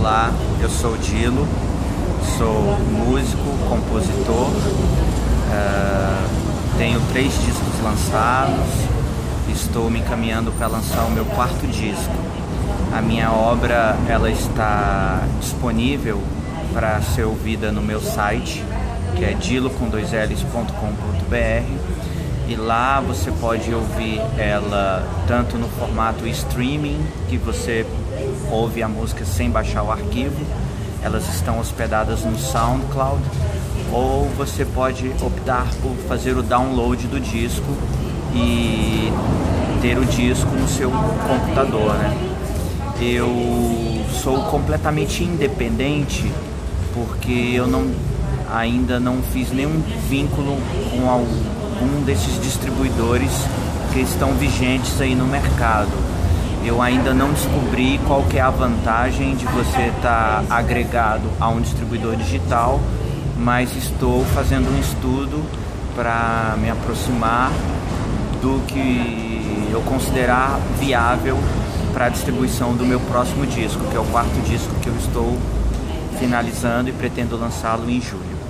Olá, eu sou Dilo, sou músico, compositor, uh, tenho três discos lançados, estou me encaminhando para lançar o meu quarto disco. A minha obra ela está disponível para ser ouvida no meu site, que é dilo.com.br e lá você pode ouvir ela tanto no formato streaming, que você ouve a música sem baixar o arquivo, elas estão hospedadas no SoundCloud, ou você pode optar por fazer o download do disco e ter o disco no seu computador, né? Eu sou completamente independente porque eu não ainda não fiz nenhum vínculo com algum algum desses distribuidores que estão vigentes aí no mercado. Eu ainda não descobri qual que é a vantagem de você estar tá agregado a um distribuidor digital, mas estou fazendo um estudo para me aproximar do que eu considerar viável para a distribuição do meu próximo disco, que é o quarto disco que eu estou finalizando e pretendo lançá-lo em julho.